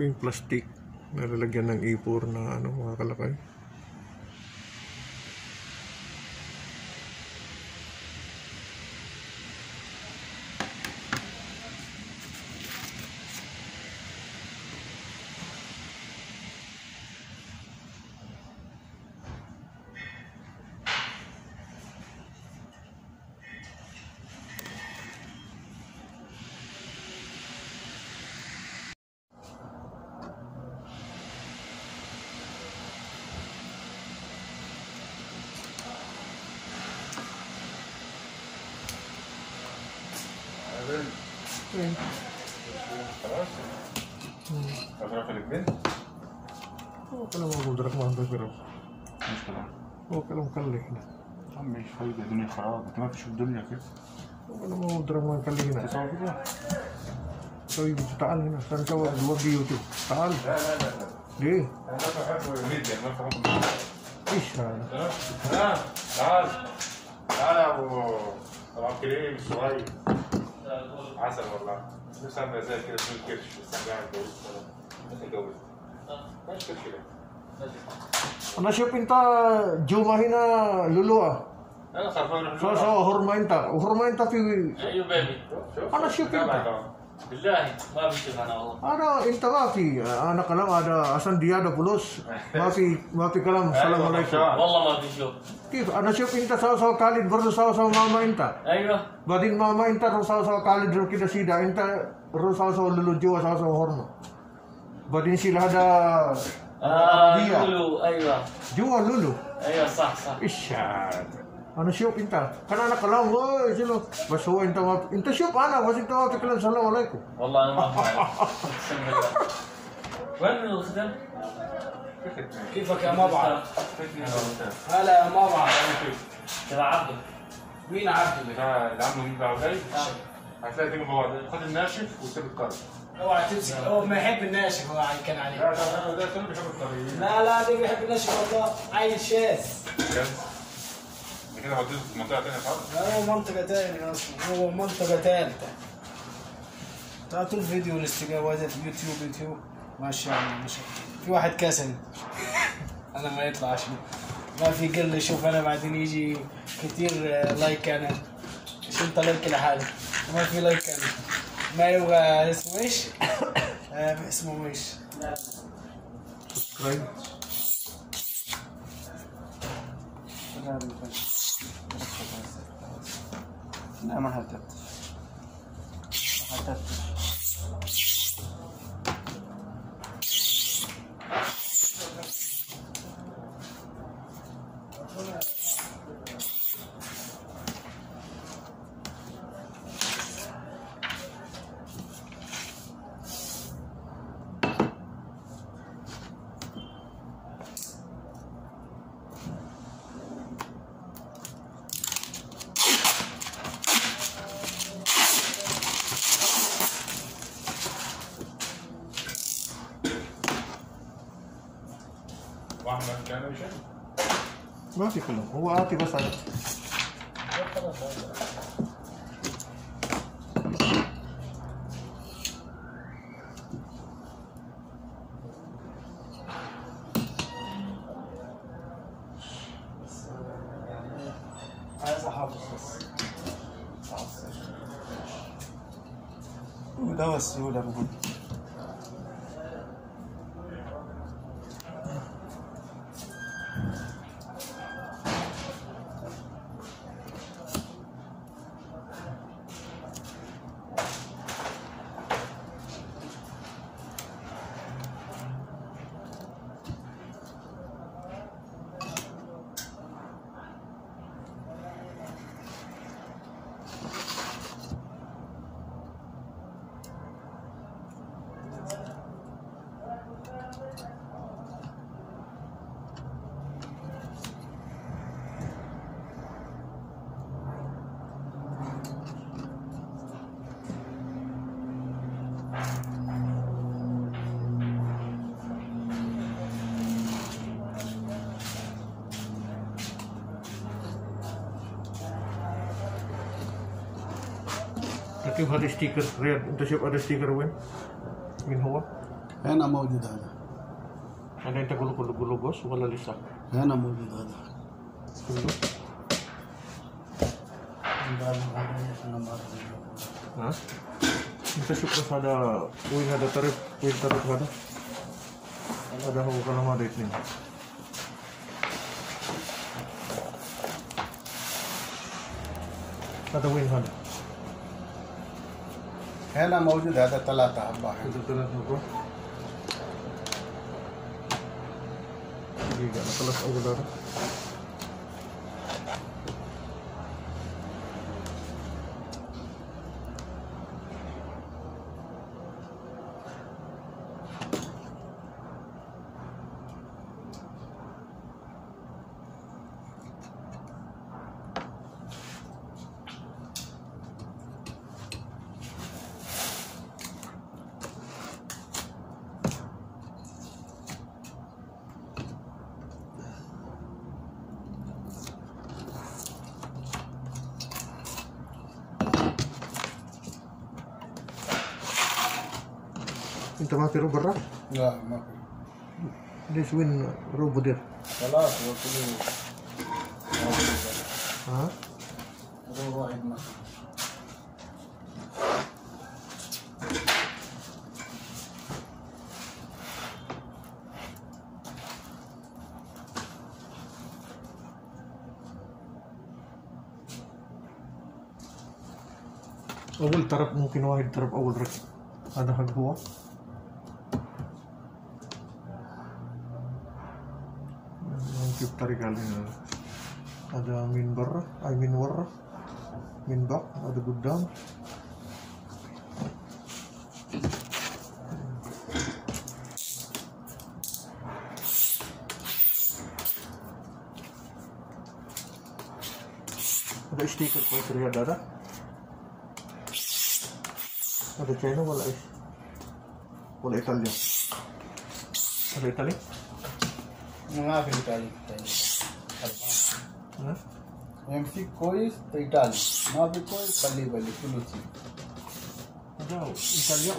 Ito yung plastic na lalagyan ng ipor na ano, mga kalakay. خلاص الاثنين Oo ka lang magudrak mga pero مشكلة oo ka lang kalih na. عم إيش فايدة الدنيا خراب انت ما في شوف الدنيا كيف ka lang magudrak mga kalih na. تصور كده na. Saan ka wag wag YouTube? Taal. لا لا لا Di. أنا ما بحب ميديا ما بحب Ish, ha. ها تعال تعال يا ابو ابو الكريم الصغير عسل والله. نفسي أعمل زي كده اسمه كرش بس أنا قاعد بقول اتجوز مش كرش ليه siya pinta jumahin na lulu ah. أنا خرفان So, so, hurmain ta. Hurmain ta fi... أيوه بيبي شوف. أنا شوف أنت. Billahi, ma Allah. Ada interaksi, anak kalam ada asan dia ada pulus. Ma fi kalam eh, assalamualaikum. Wallah ma fi syuk. Kif ana syuk inta saw saw kalid berdu saw saw mama inta. Ayo. Badin mama inta ru saw kali kalid kita sida inta ru saw saw lulu jiwa saw saw horma. Badin sila ada Ah, lulu, ayo. Jiwa lulu. Ayo, sah sah. Isha. Ano siya pinta? Kana anak kalam, woy, silo. Basuwa inta ma. Inta siya pana, was inta ma fi kalam. Assalamualaikum. والله أنا ما اقسم بالله وين الخدم؟ كيفك يا مبعض؟ هلا يا مبعض تبع عبده مين عبده عامله مين بقى جاي هتلاقي دي مواد خد الناشف وسيب القرن اوعى تمسك هو ما يحب الناشف هو كان لا عليه لا لا ده كله بيحب الطريق لا لا ده بيحب الناشف والله عيل شاذ ده كده هوديه في منطقه ثانية خالص؟ هو منطقة تانية أصلا. هو منطقة تالتة. تعطوا الفيديو الانستجرام وهذا في يوتيوب يوتيوب. ما شاء الله ما شاء الله في واحد كسل أنا ما يطلع عشان ما في قل شوف أنا بعدين يجي كتير آه، لايك أنا. إيش انت لايك لحالك ما في لايك أنا. ما يبغى اسمه إيش؟ آه اسمه إيش؟ Subscribe. لا. ما هددت ما هددت واحمد كان وش ما في كلام هو عاطي بس على عايز احافظ بس وده السهولة بقول كيف هذا ستيكر رياض انت شوف هذا ستيكر وين؟ من هو؟ هنا موجود هذا يعني انت كله كله كله جوس ولا لسه؟ هنا موجود هذا كله ها؟ انت شوف بس هذا وين هذا طرف وين طرف هذا؟ هذا هو كلام هذا اثنين هذا وين هذا؟ هنا موجود هذا ثلاثة أربعة هذا ثلاث نقاط دقيقة أنا خلص أول أنت ما في رو برا؟ لا ما في ليش وين رو بدير؟ خلاص هو كله ها؟ هو واحد ما في أول طرف ممكن واحد طرف أول ركب هذا حق هو Jupiter kali ini. ada minber I mean war minbak ada gudang ada stiker kalau terlihat ada. ada China boleh, wala Italia ada Italia ايطاليا؟ هذا ايطالي؟ ما في إيطالي ها؟ يمشي كويس إيطالي ما في كويس خليه بلي كله شيء هذا ايطاليا